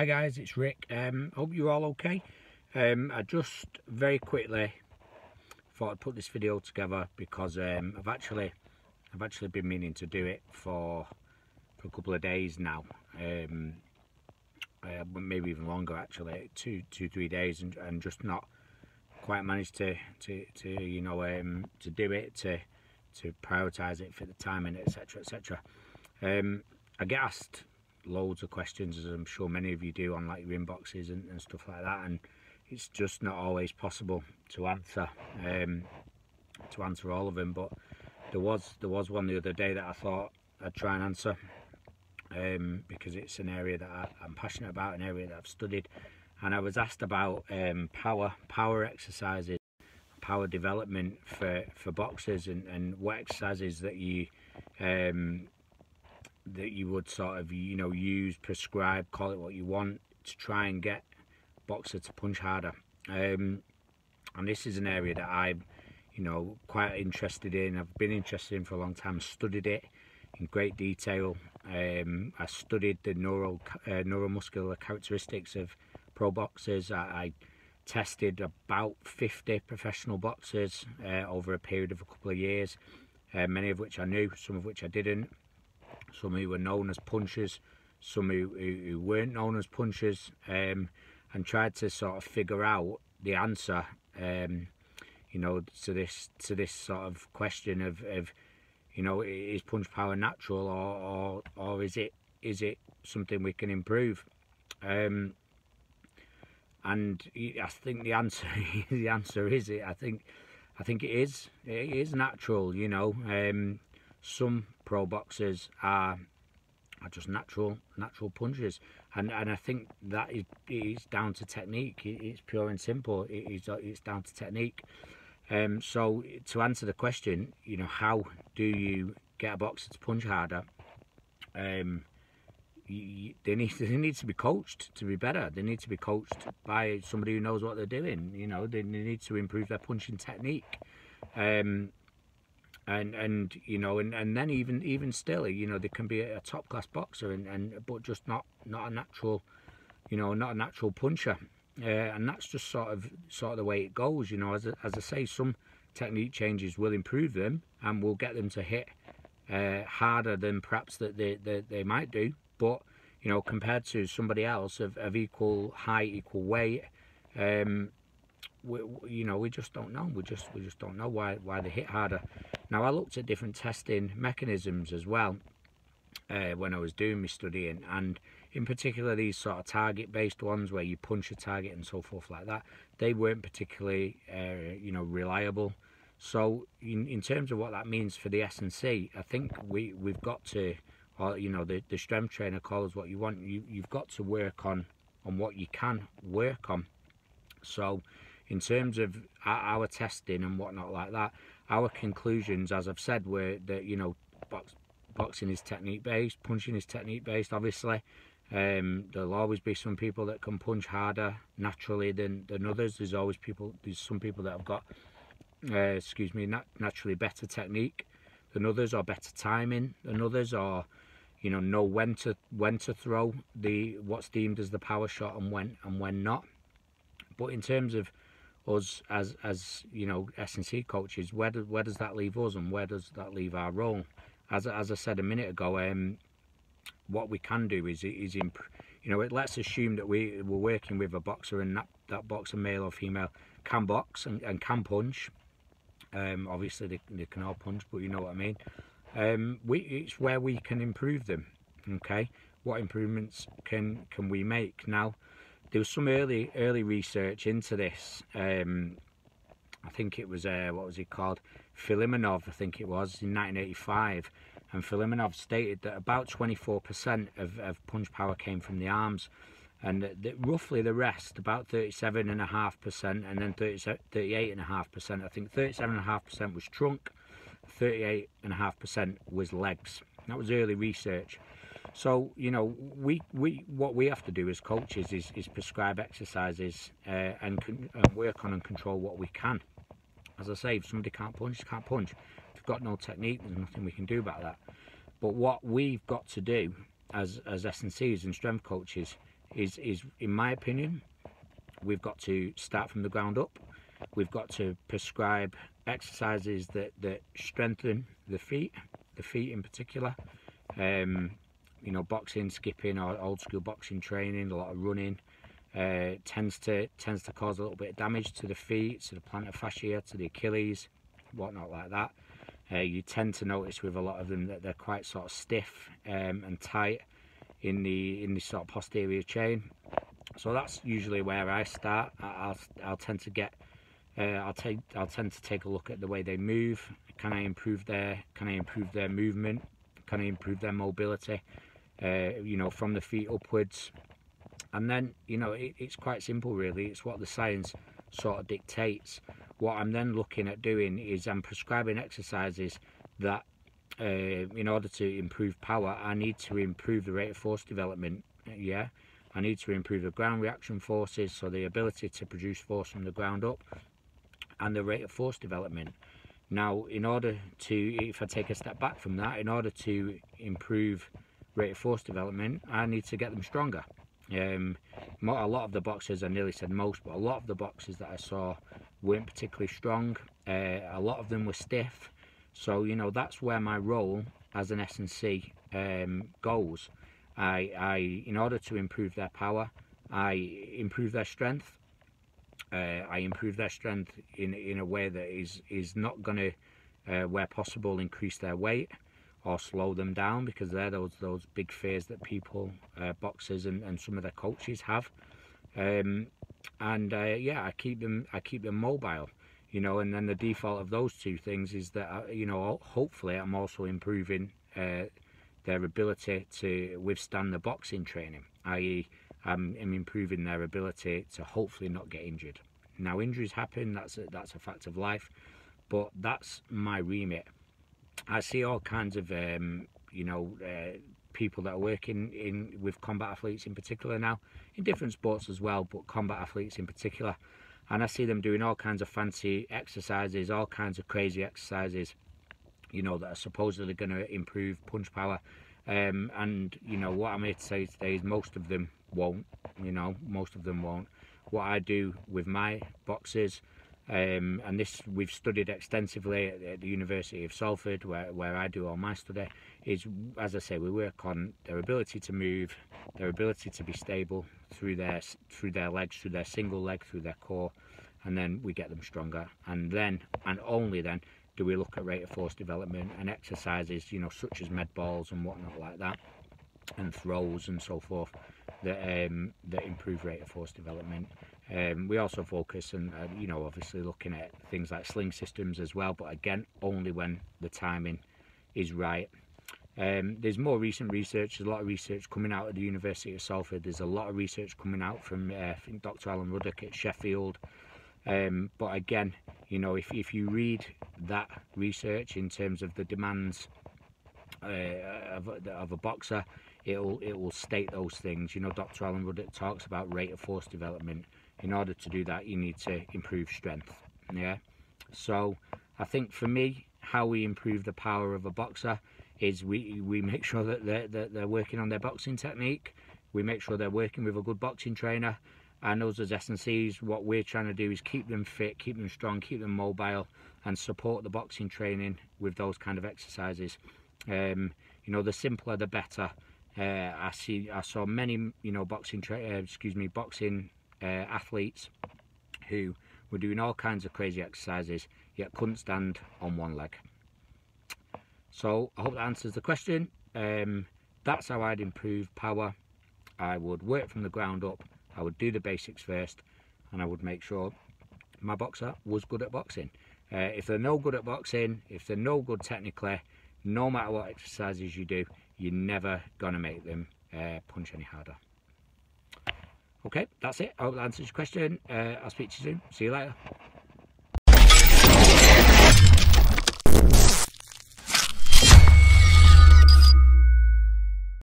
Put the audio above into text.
Hi guys, it's Ric. Um, hope you're all okay. Um, I just very quickly thought I'd put this video together because um, I've actually I've actually been meaning to do it for for a couple of days now. Um, uh, maybe even longer actually, two two three days, and, and just not quite managed to to, to you know um, to do it to to prioritize it for the timing etc etc. Um, I get asked loads of questions as I'm sure many of you do on like your inboxes and, and stuff like that and it's just not always possible to answer um, to answer all of them but there was there was one the other day that I thought I'd try and answer um, because it's an area that I, am passionate about an area that I've studied and I was asked about um, power power exercises power development for for boxers and, and what exercises that you um, that you would sort of you know use prescribe call it what you want to try and get boxer to punch harder. Um, and this is an area that I'm you know quite interested in. I've been interested in for a long time. Studied it in great detail. Um, I studied the neural uh, neuromuscular characteristics of pro boxers. I, I tested about 50 professional boxers uh, over a period of a couple of years uh, many of which I knew some of which I didn't some who were known as punchers, some who, who, weren't known as punchers, um, and tried to sort of figure out the answer, um, you know, to this to this sort of question of, of you know, is punch power natural or, or or is it is it something we can improve? Um, and I think the answer the answer is it. I think I think it is it is natural. You know, um, some pro boxers are are just natural natural punches. And and I think that is down to technique. It's pure and simple. It's it's down to technique. Um, so to answer the question you know how do you get a boxer to punch harder? Um, they need they need to be coached to be better. They need to be coached by somebody who knows what they're doing. You know they, they need to improve their punching technique. Um, and and you know and, and then even even still you know they can be a, top class boxer and, and but just not not a natural you know not a natural puncher. Uh, and that's just sort of sort of the way it goes you know. As, as I say some technique changes will improve them and will get them to hit uh, harder than perhaps that they, they, they might do. But you know compared to somebody else of, of equal height equal weight um, we, you know we just don't know. We just we just don't know why why they hit harder. Now I looked at different testing mechanisms as well uh, when I was doing my studying and in particular these sort of target based ones where you punch a target and so forth like that they weren't particularly uh, you know reliable. So in, in terms of what that means for the S&C I think we we've got to or you know the, the strength trainer calls what you want. You, you've got to work on on what you can work on. So in terms of our testing and whatnot like that our conclusions as I've said were that you know box, boxing is technique based punching is technique based obviously. Um, there'll always be some people that can punch harder naturally than, than others. There's always people there's some people that have got uh, excuse me nat naturally better technique than others or better timing than others or you know know when to when to throw the what's deemed as the power shot and when and when not. But in terms of us as as you know S&C coaches where does where does that leave us and where does that leave our role? As, as I said a minute ago um, what we can do is is imp you know it let's assume that we we're working with a boxer and that, that boxer male or female can box and, and can punch. Um, obviously they, they can all punch but you know what I mean. Um, we it's where we can improve them okay? What improvements can can we make? Now there was some early early research into this. Um, I think it was uh, what was he called? Filimonov, I think it was in 1985, and Filimonov stated that about 24% of, of punch power came from the arms, and that roughly the rest, about 37.5%, and then 38.5%. I think 37.5% was trunk, 38.5% was legs. That was early research. So you know, we we what we have to do as coaches is is prescribe exercises uh, and, and work on and control what we can. As I say, if somebody can't punch, can't punch. If you've got no technique, there's nothing we can do about that. But what we've got to do as as S&Cs and strength coaches is, is in my opinion, we've got to start from the ground up. We've got to prescribe exercises that, that strengthen the feet, the feet in particular. Um, you know, boxing, skipping, or old school boxing training, a lot of running, uh, tends to tends to cause a little bit of damage to the feet, to the plantar fascia, to the Achilles, whatnot like that. Uh, you tend to notice with a lot of them that they're quite sort of stiff um, and tight in the in the sort of posterior chain. So that's usually where I start. I'll I'll tend to get uh, I'll take I'll tend to take a look at the way they move. Can I improve their Can I improve their movement? Can I improve their mobility? Uh, you know, from the feet upwards. And then you know it, it's quite simple really. It's what the science sort of dictates. What I'm then looking at doing is I'm prescribing exercises that uh, in order to improve power, I need to improve the rate of force development. Yeah, I need to improve the ground reaction forces, so the ability to produce force from the ground up, and the rate of force development. Now, in order to, if I take a step back from that, in order to improve force development, I need to get them stronger. Um, a lot of the boxers, I nearly said most, but a lot of the boxers that I saw weren't particularly strong. Uh, a lot of them were stiff. So, you know, that's where my role as an S&C um, goes. I, I, in order to improve their power, I improve their strength. Uh, I improve their strength in in a way that is is not going to, uh, where possible, increase their weight or slow them down because they're those those big fears that people, uh, boxers and, and some of their coaches have. Um, and uh, yeah, I keep them I keep them mobile, you know. And then the default of those two things is that uh, you know hopefully I'm also improving uh, their ability to withstand the boxing training, i.e., I'm, I'm improving their ability to hopefully not get injured. Now injuries happen, that's a, that's a fact of life, but that's my remit. I see all kinds of um, you know uh, people that are working in with combat athletes in particular now, in different sports as well, but combat athletes in particular, and I see them doing all kinds of fancy exercises, all kinds of crazy exercises, you know, that are supposedly going to improve punch power. Um, and you know what I'm here to say today is most of them won't. You know, most of them won't. What I do with my boxes um, and this we've studied extensively at, at, the University of Salford, where, where I do all my study, is as I say, we work on their ability to move, their ability to be stable through their through their legs, through their single leg, through their core, and then we get them stronger. And then, and only then, do we look at rate of force development and exercises, you know, such as med balls and whatnot like that, and throws and so forth, that um, that improve rate of force development. Um, we also focus on, uh, you know, obviously looking at things like sling systems as well, but again, only when the timing is right. Um, there's more recent research, there's a lot of research coming out of the University of Salford, there's a lot of research coming out from uh, Dr. Alan Ruddock at Sheffield. Um, but again, you know, if, if you read that research in terms of the demands uh, of, of a boxer, it'll it will state those things. You know, Dr. Alan Ruddock talks about rate of force development in order to do that you need to improve strength yeah? So I think for me how we improve the power of a boxer is we we make sure that they're, that they're working on their boxing technique. We make sure they're working with a good boxing trainer. And us as S&Cs what we're trying to do is keep them fit keep them strong keep them mobile and support the boxing training with those kind of exercises. Um, you know the simpler the better. Uh, I see I saw many you know boxing uh, excuse me boxing uh, athletes who were doing all kinds of crazy exercises yet couldn't stand on one leg. So I hope that answers the question. Um, that's how I'd improve power. I would work from the ground up. I would do the basics first and I would make sure my boxer was good at boxing. Uh, if they're no good at boxing, if they're no good technically, no matter what exercises you do, you're never going to make them uh, punch any harder. Okay, that's it. I hope that answers your question. Uh, I'll speak to you soon. See you later.